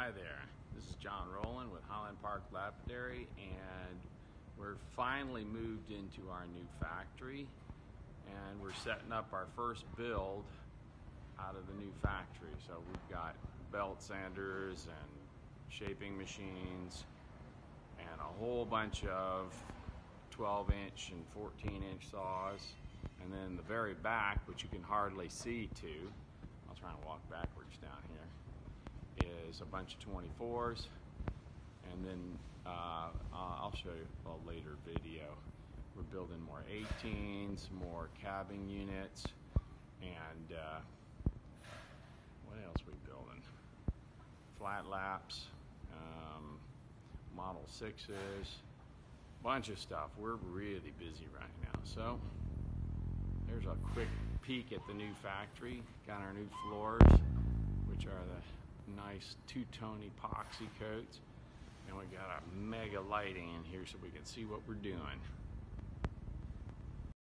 Hi there. This is John Rowland with Highland Park Lapidary, and we're finally moved into our new factory, and we're setting up our first build out of the new factory. So we've got belt sanders and shaping machines and a whole bunch of 12 inch and 14 inch saws. And then the very back, which you can hardly see to, I'll try and walk is a bunch of 24s. And then uh, I'll show you a later video. We're building more 18s, more cabbing units, and uh, what else we building? Flat laps, um, Model 6s, bunch of stuff. We're really busy right now. So there's a quick peek at the new factory. Got our new floors, which are the nice two-tone epoxy coats. And we got a mega lighting in here so we can see what we're doing.